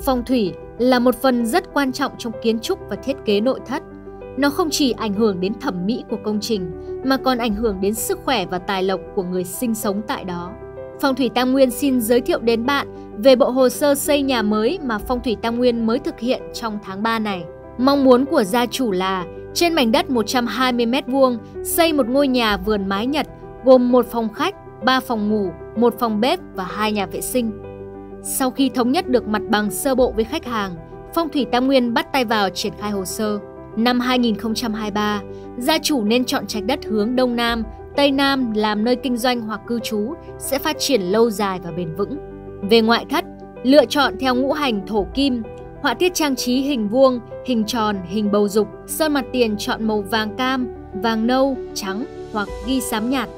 Phong thủy là một phần rất quan trọng trong kiến trúc và thiết kế nội thất. Nó không chỉ ảnh hưởng đến thẩm mỹ của công trình mà còn ảnh hưởng đến sức khỏe và tài lộc của người sinh sống tại đó. Phong thủy Tam Nguyên xin giới thiệu đến bạn về bộ hồ sơ xây nhà mới mà Phong thủy Tam Nguyên mới thực hiện trong tháng 3 này. Mong muốn của gia chủ là trên mảnh đất 120 m2 xây một ngôi nhà vườn mái Nhật gồm một phòng khách, 3 phòng ngủ, một phòng bếp và hai nhà vệ sinh. Sau khi thống nhất được mặt bằng sơ bộ với khách hàng, Phong thủy Tam Nguyên bắt tay vào triển khai hồ sơ. Năm 2023, gia chủ nên chọn trạch đất hướng Đông Nam, Tây Nam làm nơi kinh doanh hoặc cư trú sẽ phát triển lâu dài và bền vững. Về ngoại thất, lựa chọn theo ngũ hành thổ kim, họa tiết trang trí hình vuông, hình tròn, hình bầu dục, sơn mặt tiền chọn màu vàng cam, vàng nâu, trắng hoặc ghi xám nhạt.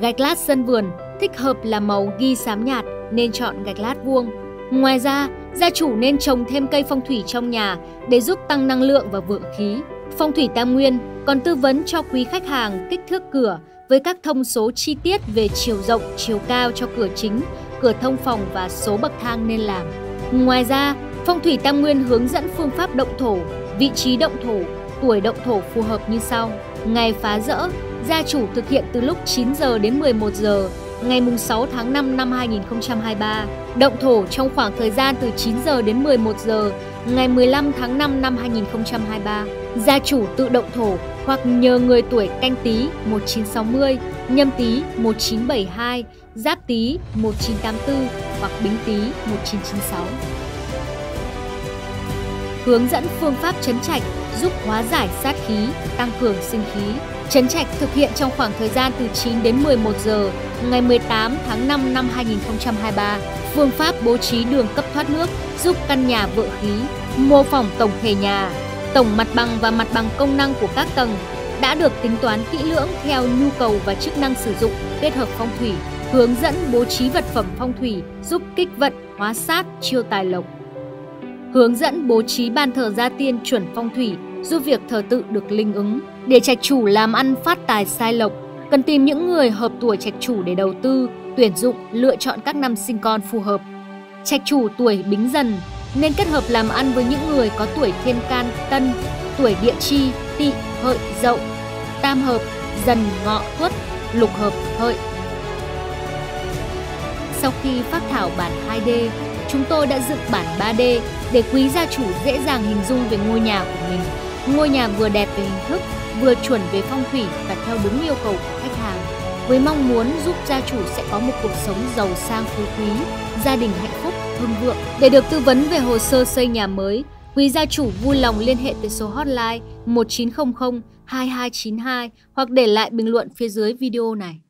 Gạch lát sân vườn thích hợp là màu ghi xám nhạt nên chọn gạch lát vuông. Ngoài ra, gia chủ nên trồng thêm cây phong thủy trong nhà để giúp tăng năng lượng và vượng khí. Phong thủy Tam Nguyên còn tư vấn cho quý khách hàng kích thước cửa với các thông số chi tiết về chiều rộng, chiều cao cho cửa chính, cửa thông phòng và số bậc thang nên làm. Ngoài ra, Phong thủy Tam Nguyên hướng dẫn phương pháp động thổ, vị trí động thổ, tuổi động thổ phù hợp như sau. Ngày phá rỡ, gia chủ thực hiện từ lúc 9 giờ đến 11 giờ ngày 6 tháng 5 năm 2023, động thổ trong khoảng thời gian từ 9 giờ đến 11 giờ ngày 15 tháng 5 năm 2023. Gia chủ tự động thổ hoặc nhờ người tuổi canh tí 1960, nhâm tí 1972, giáp tí 1984 hoặc bính tí 1996. Hướng dẫn phương pháp chấn trạch giúp hóa giải sát khí, tăng cường sinh khí. Chấn trạch thực hiện trong khoảng thời gian từ 9 đến 11 giờ ngày 18 tháng 5 năm 2023. Phương pháp bố trí đường cấp thoát nước giúp căn nhà vượng khí, mô phỏng tổng thể nhà, tổng mặt bằng và mặt bằng công năng của các tầng đã được tính toán kỹ lưỡng theo nhu cầu và chức năng sử dụng kết hợp phong thủy, hướng dẫn bố trí vật phẩm phong thủy giúp kích vận, hóa sát, chiêu tài lộc. Hướng dẫn bố trí ban thờ gia tiên chuẩn phong thủy giúp việc thờ tự được linh ứng. Để trạch chủ làm ăn phát tài sai lộc, cần tìm những người hợp tuổi trạch chủ để đầu tư, tuyển dụng, lựa chọn các năm sinh con phù hợp. Trạch chủ tuổi bính dần nên kết hợp làm ăn với những người có tuổi thiên can tân, tuổi địa chi, tỵ, hợi, dậu, tam hợp, dần, ngọ, tuất, lục hợp, hợi. Sau khi phát thảo bản 2D, chúng tôi đã dựng bản 3D để quý gia chủ dễ dàng hình dung về ngôi nhà của mình. Ngôi nhà vừa đẹp về hình thức, vừa chuẩn về phong thủy và theo đúng yêu cầu của khách hàng. Với mong muốn giúp gia chủ sẽ có một cuộc sống giàu sang phú quý, gia đình hạnh phúc, hưng vượng. Để được tư vấn về hồ sơ xây nhà mới, quý gia chủ vui lòng liên hệ tới số hotline 1900 2292 hoặc để lại bình luận phía dưới video này.